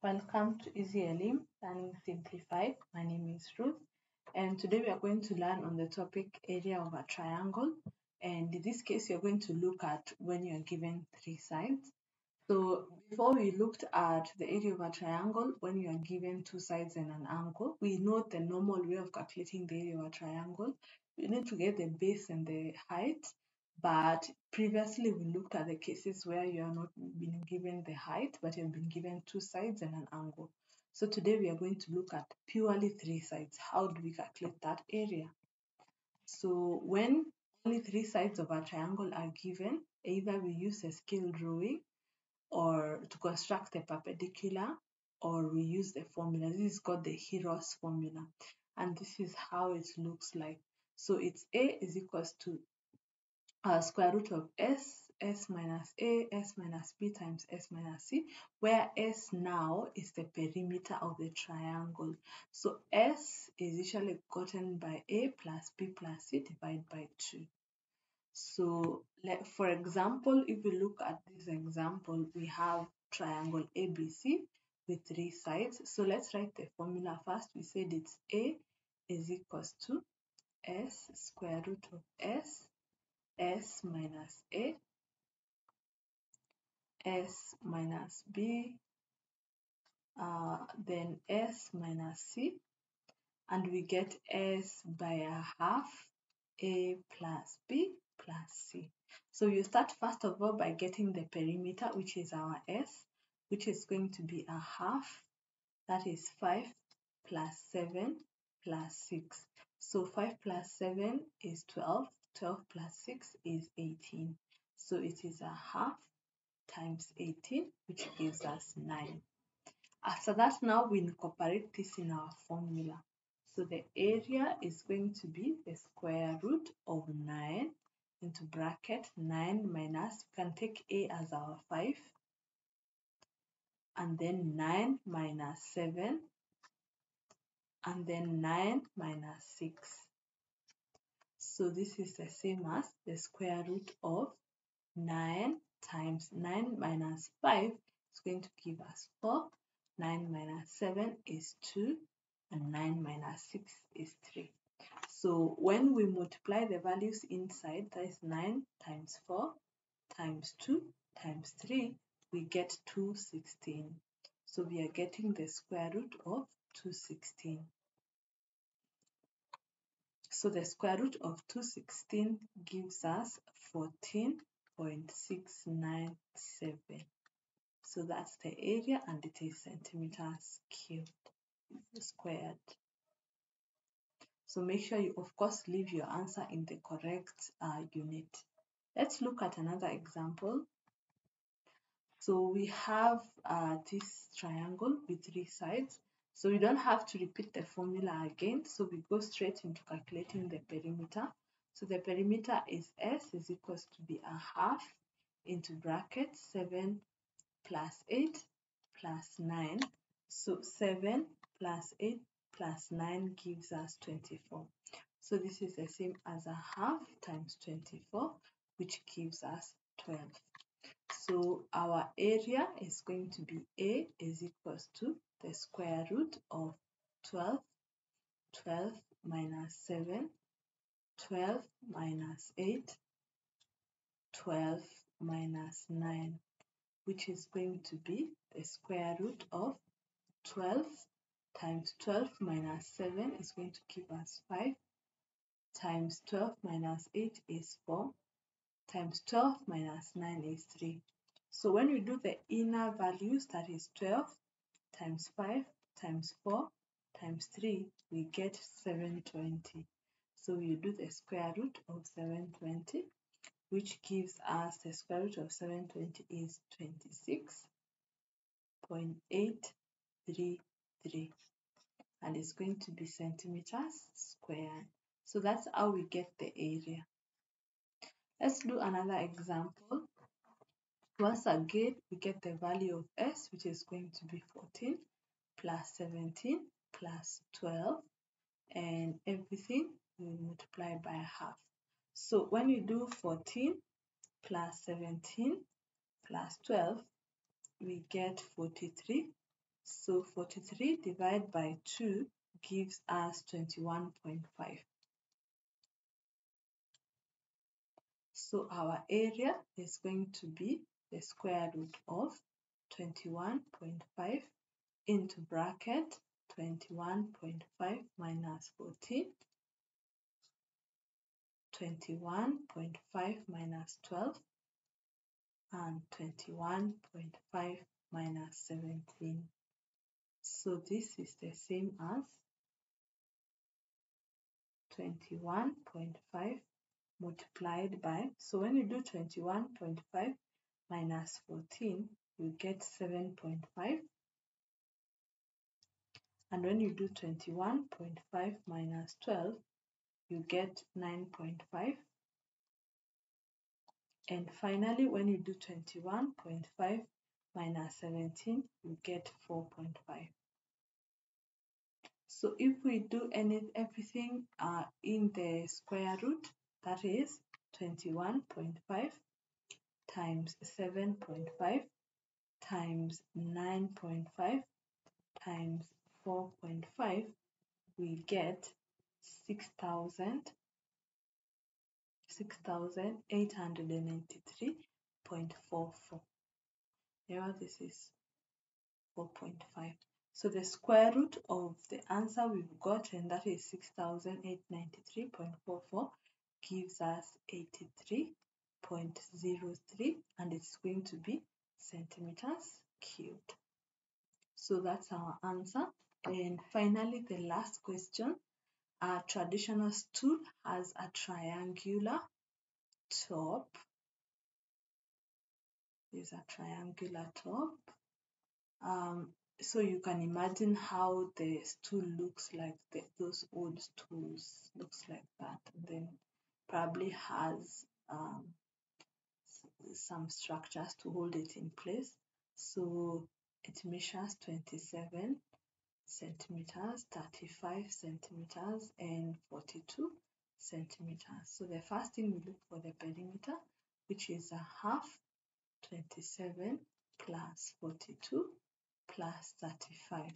Welcome to EasyElimu Learning Simplified. My name is Ruth, and today we are going to learn on the topic area of a triangle. And in this case, you're going to look at when you're given three sides. So before we looked at the area of a triangle, when you are given two sides and an angle, we know the normal way of calculating the area of a triangle. You need to get the base and the height but previously we looked at the cases where you are not been given the height, but you've been given two sides and an angle. So today we are going to look at purely three sides. How do we calculate that area? So when only three sides of a triangle are given, either we use a scale drawing or to construct a perpendicular or we use the formula. This is called the Hero's formula. And this is how it looks like. So it's A is equals to uh, square root of s, s minus a, s minus b times s minus c, where s now is the perimeter of the triangle. So s is usually gotten by a plus b plus c divided by 2. So let, for example, if we look at this example, we have triangle ABC with three sides. So let's write the formula first. We said it's A is equals to S square root of S s minus a, s minus b, uh, then s minus c, and we get s by a half a plus b plus c. So you start first of all by getting the perimeter, which is our s, which is going to be a half, that is 5 plus 7 plus 6. So 5 plus 7 is 12, 12 plus 6 is 18. So it is a half times 18, which gives us 9. After that, now we incorporate this in our formula. So the area is going to be the square root of 9 into bracket 9 minus, you can take a as our 5, and then 9 minus 7, and then 9 minus 6. So this is the same as the square root of 9 times 9 minus 5 is going to give us 4. 9 minus 7 is 2 and 9 minus 6 is 3. So when we multiply the values inside, that is 9 times 4 times 2 times 3, we get 216. So we are getting the square root of 216. So the square root of 216 gives us 14.697. So that's the area and it is centimeters cubed squared. So make sure you of course leave your answer in the correct uh, unit. Let's look at another example. So we have uh, this triangle with three sides so we don't have to repeat the formula again. So we go straight into calculating the perimeter. So the perimeter is S is equals to be a half into bracket 7 plus 8 plus 9. So 7 plus 8 plus 9 gives us 24. So this is the same as a half times 24, which gives us 12. So our area is going to be A is equals to the square root of 12, 12 minus 7, 12 minus 8, 12 minus 9, which is going to be the square root of 12 times 12 minus 7 is going to give us 5 times 12 minus 8 is 4 times 12 minus 9 is 3. So when we do the inner values, that is 12 times 5 times 4 times 3, we get 720. So we do the square root of 720, which gives us the square root of 720 is 26.833 and it's going to be centimeters squared. So that's how we get the area. Let's do another example. Once again, we get the value of s, which is going to be 14 plus 17 plus 12, and everything we multiply by half. So when you do 14 plus 17 plus 12, we get 43. So 43 divided by 2 gives us 21.5. So our area is going to be the square root of 21.5 into bracket 21.5 minus 14 21.5 minus 12 and 21.5 minus 17. So this is the same as 21.5 multiplied by, so when you do 21.5 minus 14, you get 7.5. And when you do 21.5 minus 12, you get 9.5. And finally, when you do 21.5 minus 17, you get 4.5. So if we do any everything uh, in the square root, that is 21.5 times 7.5 times 9.5 times 4.5, we get 6,000 6,893.44. Here this is 4.5. So the square root of the answer we've got, and that is 6,893.44, gives us 83.03, and it's going to be centimeters cubed. So that's our answer. And finally, the last question a traditional stool has a triangular top. There's a triangular top. Um, so you can imagine how the stool looks like the, those old stools looks like that and then probably has um, some structures to hold it in place so it measures 27 centimeters, 35 centimeters, and 42 centimeters. So the first thing we look for the perimeter, which is a half 27 plus 42 plus 35.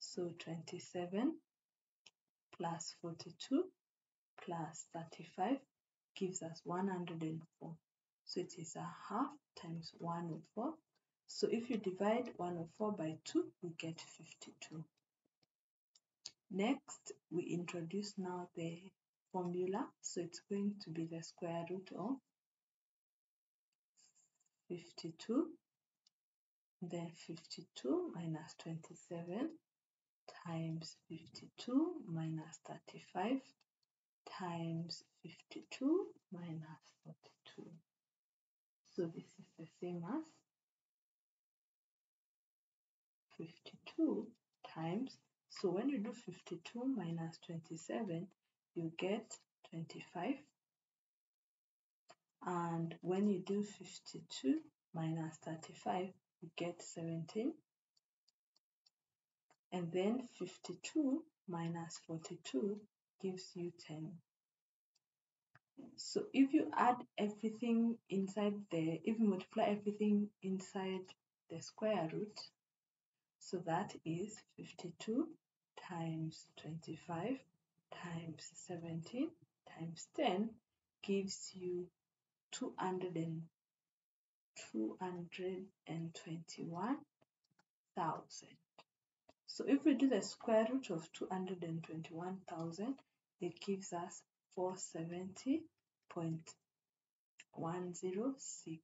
So 27 plus 42 plus 35 gives us 104. So it is a half times 104 so if you divide 104 by 2, we get 52. Next, we introduce now the formula. So it's going to be the square root of 52, then 52 minus 27 times 52 minus 35 times 52 minus 42. So this is the same as 52 times, so when you do 52 minus 27, you get 25. And when you do 52 minus 35, you get 17. And then 52 minus 42 gives you 10. So if you add everything inside the, if you multiply everything inside the square root, so that is 52 times 25 times 17 times 10 gives you 200 and 221,000. So if we do the square root of 221,000, it gives us 470.106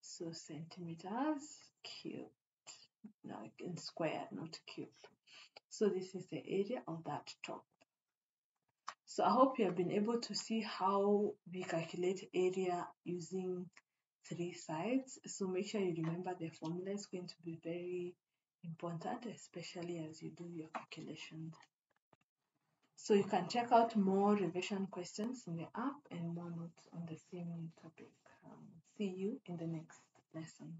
so centimeters cubed like in square, not cube. So this is the area of that top. So I hope you have been able to see how we calculate area using three sides. So make sure you remember the formula is going to be very important, especially as you do your calculations. So you can check out more revision questions in the app and more notes on the same topic. Um, see you in the next lesson.